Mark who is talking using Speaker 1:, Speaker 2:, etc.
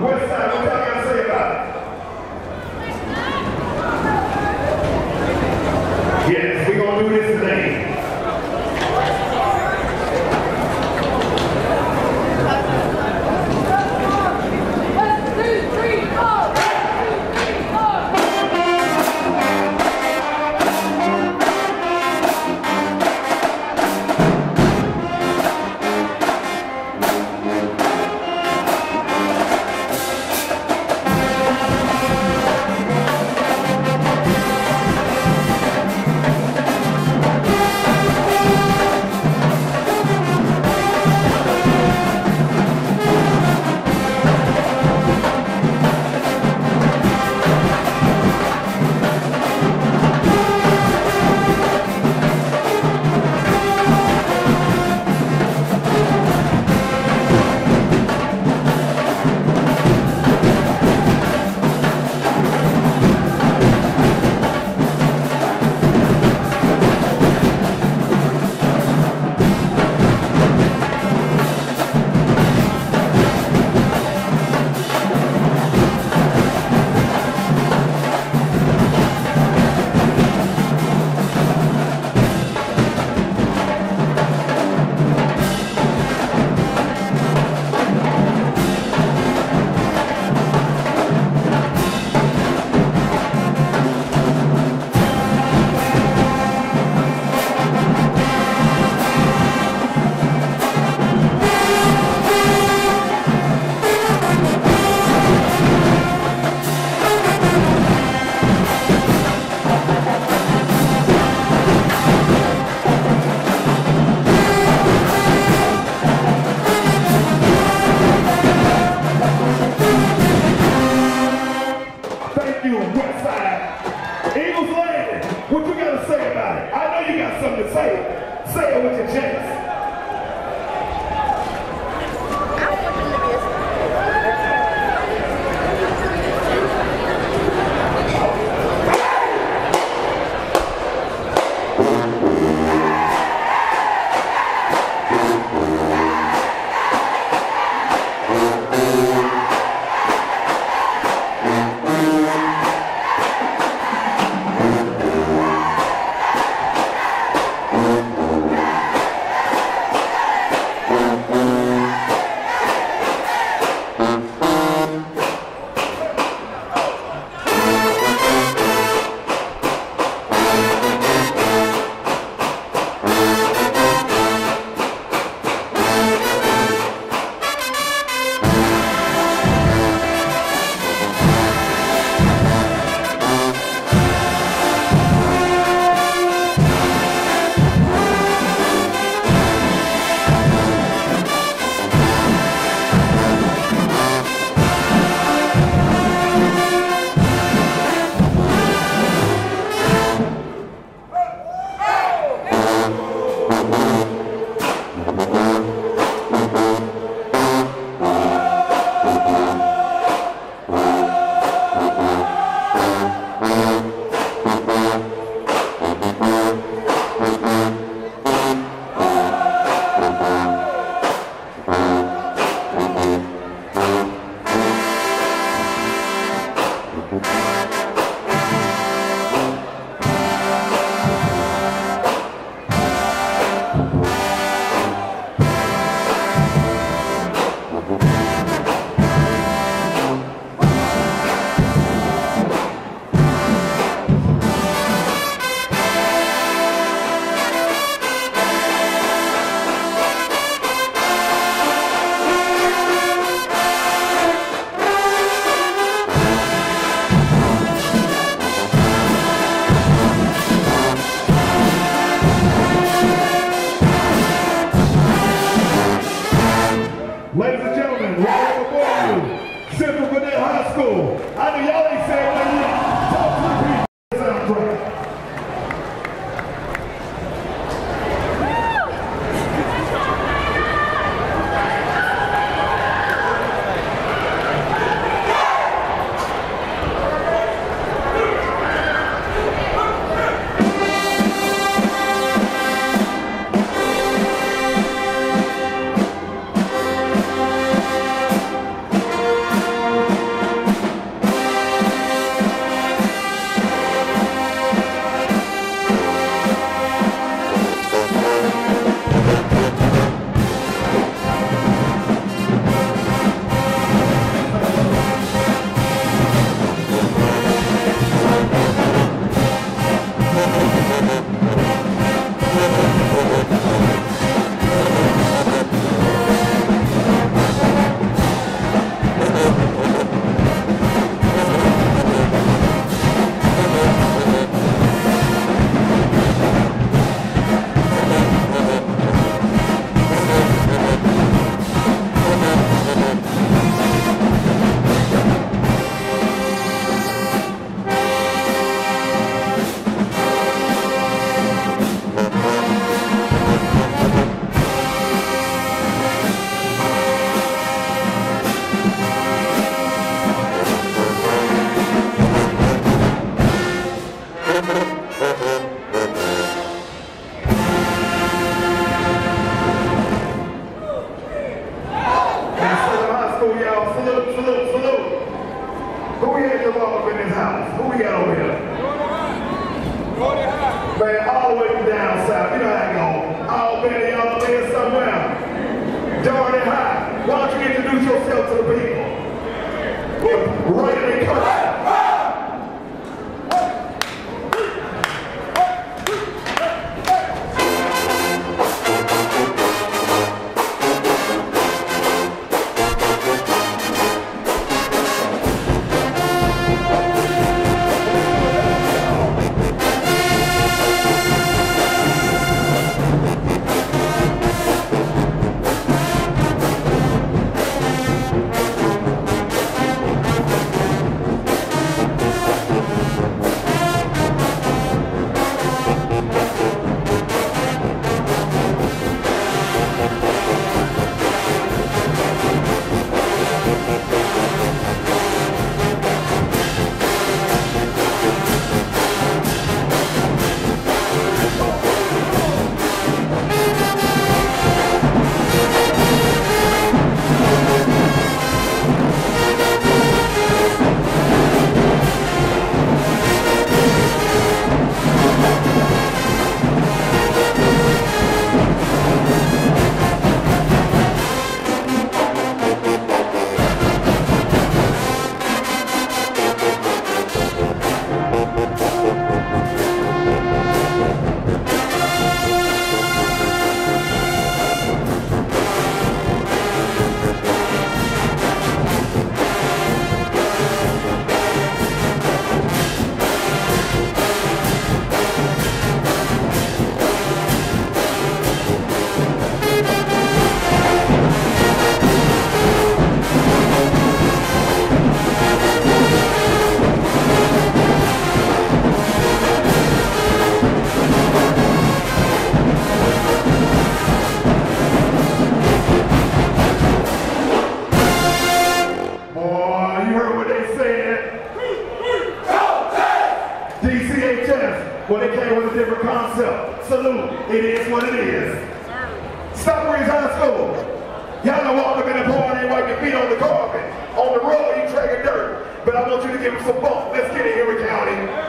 Speaker 1: West Side, what y'all gotta say about it? DCHS, well, they came with a different concept. Salute. It is what it is. Stockbridge High School. Y'all know all the party and wipe your feet on the carpet. On the road, you tracking dirt. But I want you to give them some bump. Let's get it, Henry County.